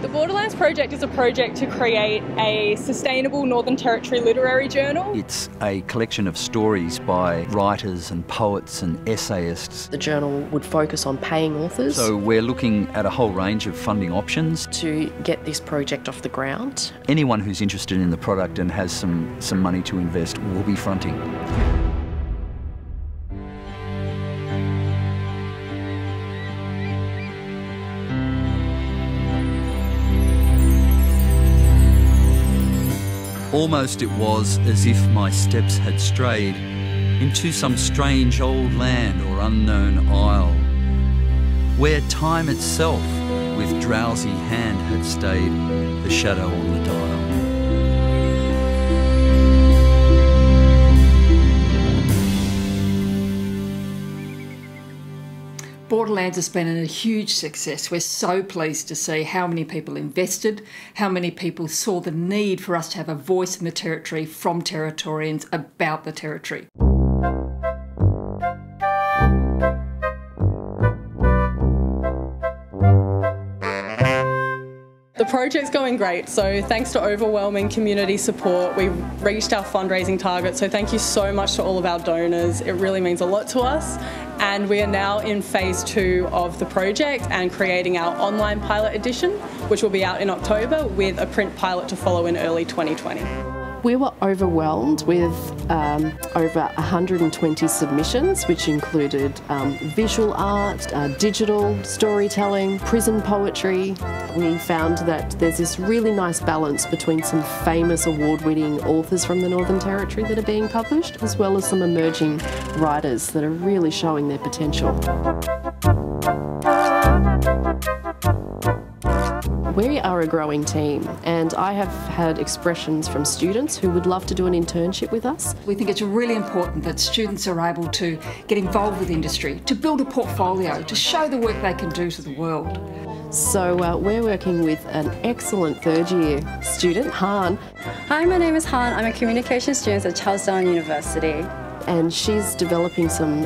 The Borderlands Project is a project to create a sustainable Northern Territory literary journal. It's a collection of stories by writers and poets and essayists. The journal would focus on paying authors. So we're looking at a whole range of funding options. To get this project off the ground. Anyone who's interested in the product and has some, some money to invest will be fronting. Almost it was as if my steps had strayed into some strange old land or unknown isle, where time itself with drowsy hand had stayed the shadow on the dial. Borderlands has been a huge success. We're so pleased to see how many people invested, how many people saw the need for us to have a voice in the Territory from Territorians about the Territory. Project's going great, so thanks to overwhelming community support, we reached our fundraising target. So thank you so much to all of our donors. It really means a lot to us. And we are now in phase two of the project and creating our online pilot edition, which will be out in October with a print pilot to follow in early 2020. We were overwhelmed with um, over 120 submissions, which included um, visual art, uh, digital storytelling, prison poetry. We found that there's this really nice balance between some famous award winning authors from the Northern Territory that are being published, as well as some emerging writers that are really showing their potential. We are a growing team, and I have had expressions from students who would love to do an internship with us. We think it's really important that students are able to get involved with industry, to build a portfolio, to show the work they can do to the world. So uh, we're working with an excellent third year student, Han. Hi, my name is Han. I'm a communication student at Charles Darwin University. And she's developing some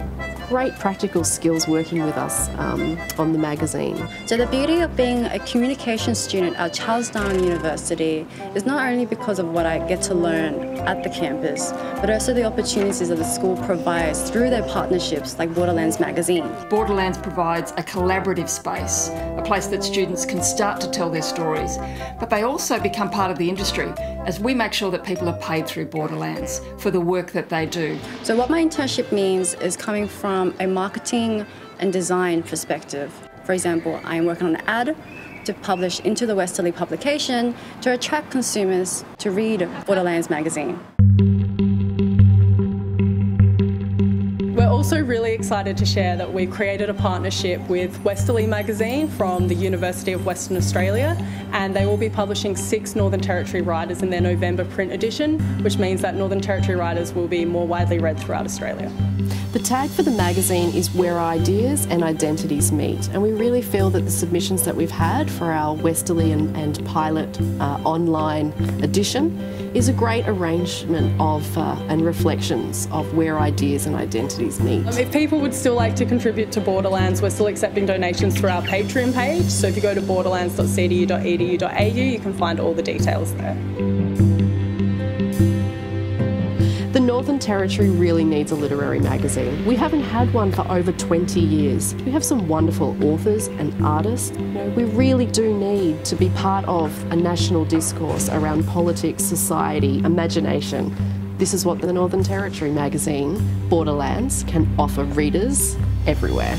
great practical skills working with us um, on the magazine. So the beauty of being a communication student at Charles Darwin University is not only because of what I get to learn at the campus, but also the opportunities that the school provides through their partnerships like Borderlands magazine. Borderlands provides a collaborative space, a place that students can start to tell their stories, but they also become part of the industry as we make sure that people are paid through Borderlands for the work that they do. So what my internship means is coming from from a marketing and design perspective. For example, I am working on an ad to publish into the Westerly publication to attract consumers to read Borderlands magazine. We're also really excited to share that we've created a partnership with Westerly magazine from the University of Western Australia and they will be publishing six Northern Territory writers in their November print edition, which means that Northern Territory writers will be more widely read throughout Australia. The tag for the magazine is Where Ideas and Identities Meet, and we really feel that the submissions that we've had for our Westerly and, and Pilot uh, online edition is a great arrangement of uh, and reflections of where ideas and identities meet. Um, if people would still like to contribute to Borderlands, we're still accepting donations through our Patreon page. So if you go to borderlands.cdu.edu.au, you can find all the details there. The Northern Territory really needs a literary magazine. We haven't had one for over 20 years. We have some wonderful authors and artists. We really do need to be part of a national discourse around politics, society, imagination. This is what the Northern Territory magazine, Borderlands, can offer readers everywhere.